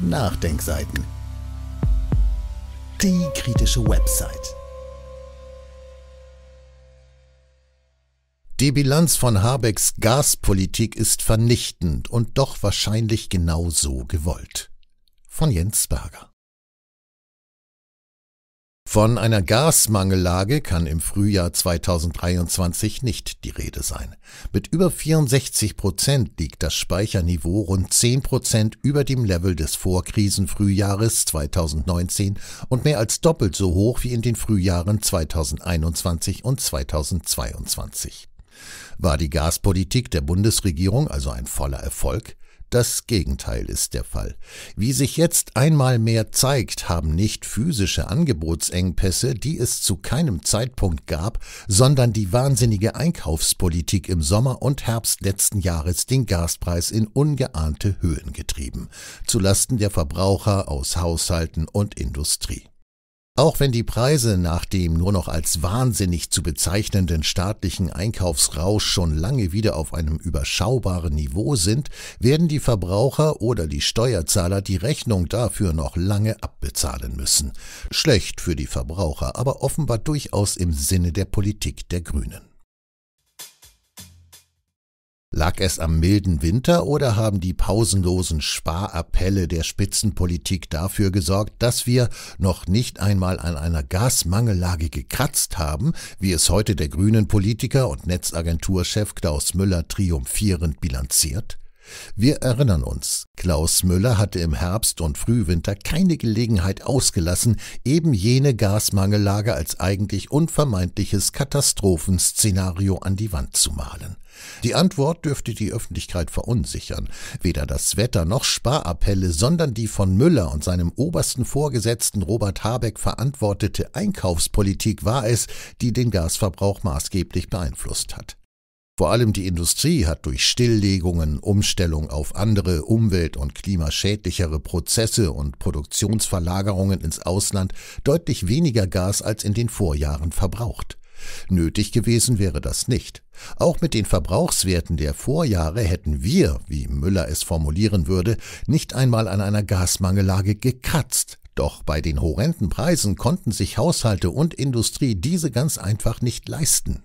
Nachdenkseiten. Die kritische Website. Die Bilanz von Habecks Gaspolitik ist vernichtend und doch wahrscheinlich genau so gewollt. Von Jens Berger. Von einer Gasmangellage kann im Frühjahr 2023 nicht die Rede sein. Mit über 64 Prozent liegt das Speicherniveau rund 10 Prozent über dem Level des Vorkrisenfrühjahres 2019 und mehr als doppelt so hoch wie in den Frühjahren 2021 und 2022. War die Gaspolitik der Bundesregierung also ein voller Erfolg? Das Gegenteil ist der Fall. Wie sich jetzt einmal mehr zeigt, haben nicht physische Angebotsengpässe, die es zu keinem Zeitpunkt gab, sondern die wahnsinnige Einkaufspolitik im Sommer und Herbst letzten Jahres den Gaspreis in ungeahnte Höhen getrieben, zulasten der Verbraucher aus Haushalten und Industrie. Auch wenn die Preise nach dem nur noch als wahnsinnig zu bezeichnenden staatlichen Einkaufsrausch schon lange wieder auf einem überschaubaren Niveau sind, werden die Verbraucher oder die Steuerzahler die Rechnung dafür noch lange abbezahlen müssen. Schlecht für die Verbraucher, aber offenbar durchaus im Sinne der Politik der Grünen. Lag es am milden Winter oder haben die pausenlosen Sparappelle der Spitzenpolitik dafür gesorgt, dass wir noch nicht einmal an einer Gasmangellage gekratzt haben, wie es heute der grünen Politiker und Netzagenturchef Klaus Müller triumphierend bilanziert? Wir erinnern uns, Klaus Müller hatte im Herbst und Frühwinter keine Gelegenheit ausgelassen, eben jene Gasmangellage als eigentlich unvermeidliches Katastrophenszenario an die Wand zu malen. Die Antwort dürfte die Öffentlichkeit verunsichern. Weder das Wetter noch Sparappelle, sondern die von Müller und seinem obersten Vorgesetzten Robert Habeck verantwortete Einkaufspolitik war es, die den Gasverbrauch maßgeblich beeinflusst hat. Vor allem die Industrie hat durch Stilllegungen, Umstellung auf andere umwelt- und klimaschädlichere Prozesse und Produktionsverlagerungen ins Ausland deutlich weniger Gas als in den Vorjahren verbraucht. Nötig gewesen wäre das nicht. Auch mit den Verbrauchswerten der Vorjahre hätten wir, wie Müller es formulieren würde, nicht einmal an einer Gasmangellage gekratzt. Doch bei den horrenden Preisen konnten sich Haushalte und Industrie diese ganz einfach nicht leisten.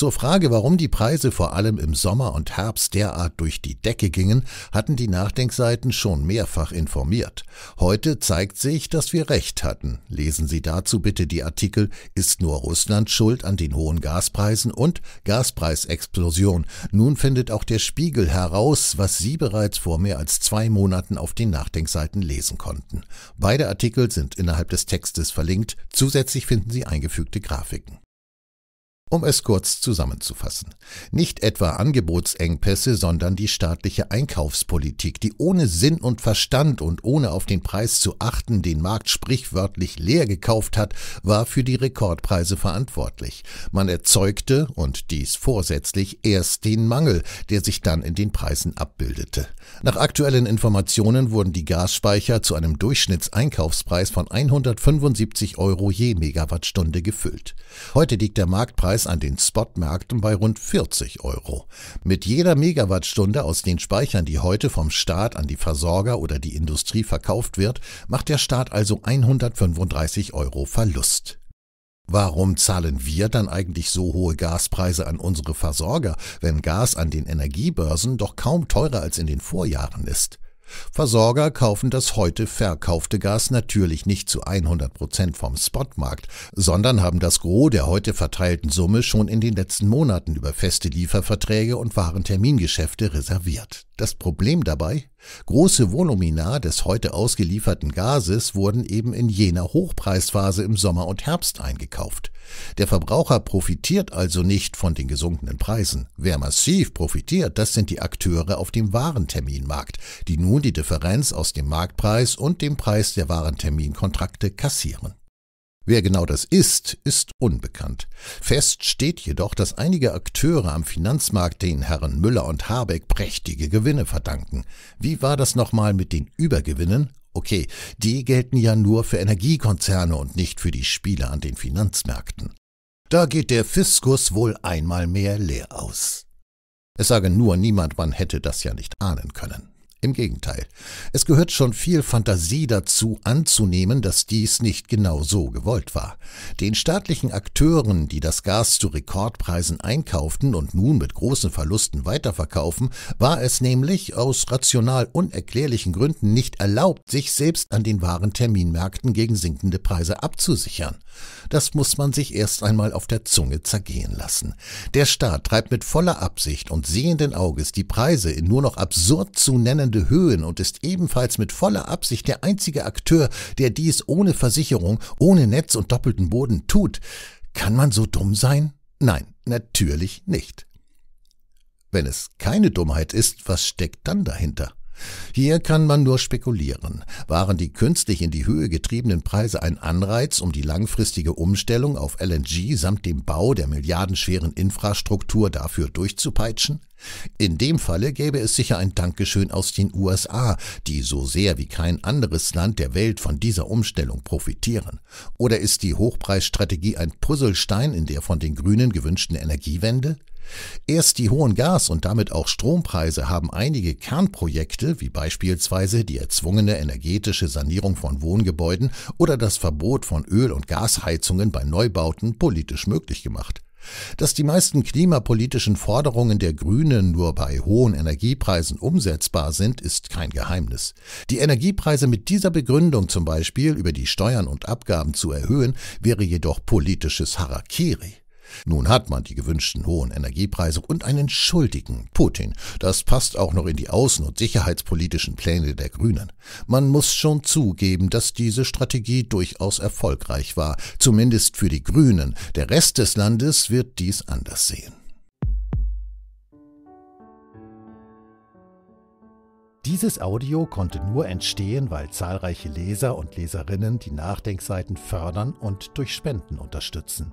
Zur Frage, warum die Preise vor allem im Sommer und Herbst derart durch die Decke gingen, hatten die Nachdenkseiten schon mehrfach informiert. Heute zeigt sich, dass wir recht hatten. Lesen Sie dazu bitte die Artikel Ist nur Russland schuld an den hohen Gaspreisen und Gaspreisexplosion. Nun findet auch der Spiegel heraus, was Sie bereits vor mehr als zwei Monaten auf den Nachdenkseiten lesen konnten. Beide Artikel sind innerhalb des Textes verlinkt. Zusätzlich finden Sie eingefügte Grafiken. Um es kurz zusammenzufassen. Nicht etwa Angebotsengpässe, sondern die staatliche Einkaufspolitik, die ohne Sinn und Verstand und ohne auf den Preis zu achten den Markt sprichwörtlich leer gekauft hat, war für die Rekordpreise verantwortlich. Man erzeugte, und dies vorsätzlich, erst den Mangel, der sich dann in den Preisen abbildete. Nach aktuellen Informationen wurden die Gasspeicher zu einem Durchschnittseinkaufspreis von 175 Euro je Megawattstunde gefüllt. Heute liegt der Marktpreis Preis an den Spotmärkten bei rund 40 Euro. Mit jeder Megawattstunde aus den Speichern, die heute vom Staat an die Versorger oder die Industrie verkauft wird, macht der Staat also 135 Euro Verlust. Warum zahlen wir dann eigentlich so hohe Gaspreise an unsere Versorger, wenn Gas an den Energiebörsen doch kaum teurer als in den Vorjahren ist? Versorger kaufen das heute verkaufte Gas natürlich nicht zu 100 Prozent vom Spotmarkt, sondern haben das Gros der heute verteilten Summe schon in den letzten Monaten über feste Lieferverträge und Warentermingeschäfte reserviert. Das Problem dabei? Große Volumina des heute ausgelieferten Gases wurden eben in jener Hochpreisphase im Sommer und Herbst eingekauft. Der Verbraucher profitiert also nicht von den gesunkenen Preisen. Wer massiv profitiert, das sind die Akteure auf dem Warenterminmarkt, die nun die Differenz aus dem Marktpreis und dem Preis der Warenterminkontrakte kassieren. Wer genau das ist, ist unbekannt. Fest steht jedoch, dass einige Akteure am Finanzmarkt den Herren Müller und Habeck prächtige Gewinne verdanken. Wie war das nochmal mit den Übergewinnen? Okay, die gelten ja nur für Energiekonzerne und nicht für die Spieler an den Finanzmärkten. Da geht der Fiskus wohl einmal mehr leer aus. Es sage nur niemand, man hätte das ja nicht ahnen können. Im Gegenteil. Es gehört schon viel Fantasie dazu anzunehmen, dass dies nicht genau so gewollt war. Den staatlichen Akteuren, die das Gas zu Rekordpreisen einkauften und nun mit großen Verlusten weiterverkaufen, war es nämlich aus rational unerklärlichen Gründen nicht erlaubt, sich selbst an den wahren Terminmärkten gegen sinkende Preise abzusichern. Das muss man sich erst einmal auf der Zunge zergehen lassen. Der Staat treibt mit voller Absicht und sehenden Auges die Preise in nur noch absurd zu nennende Höhen und ist ebenfalls mit voller Absicht der einzige Akteur, der dies ohne Versicherung, ohne Netz und doppelten Boden tut. Kann man so dumm sein? Nein, natürlich nicht. Wenn es keine Dummheit ist, was steckt dann dahinter? Hier kann man nur spekulieren. Waren die künstlich in die Höhe getriebenen Preise ein Anreiz, um die langfristige Umstellung auf LNG samt dem Bau der milliardenschweren Infrastruktur dafür durchzupeitschen? In dem Falle gäbe es sicher ein Dankeschön aus den USA, die so sehr wie kein anderes Land der Welt von dieser Umstellung profitieren. Oder ist die Hochpreisstrategie ein Puzzlestein in der von den Grünen gewünschten Energiewende? Erst die hohen Gas- und damit auch Strompreise haben einige Kernprojekte, wie beispielsweise die erzwungene energetische Sanierung von Wohngebäuden oder das Verbot von Öl- und Gasheizungen bei Neubauten, politisch möglich gemacht. Dass die meisten klimapolitischen Forderungen der Grünen nur bei hohen Energiepreisen umsetzbar sind, ist kein Geheimnis. Die Energiepreise mit dieser Begründung zum Beispiel über die Steuern und Abgaben zu erhöhen, wäre jedoch politisches Harakiri. Nun hat man die gewünschten hohen Energiepreise und einen Schuldigen, Putin. Das passt auch noch in die außen- und sicherheitspolitischen Pläne der Grünen. Man muss schon zugeben, dass diese Strategie durchaus erfolgreich war, zumindest für die Grünen. Der Rest des Landes wird dies anders sehen. Dieses Audio konnte nur entstehen, weil zahlreiche Leser und Leserinnen die Nachdenkseiten fördern und durch Spenden unterstützen.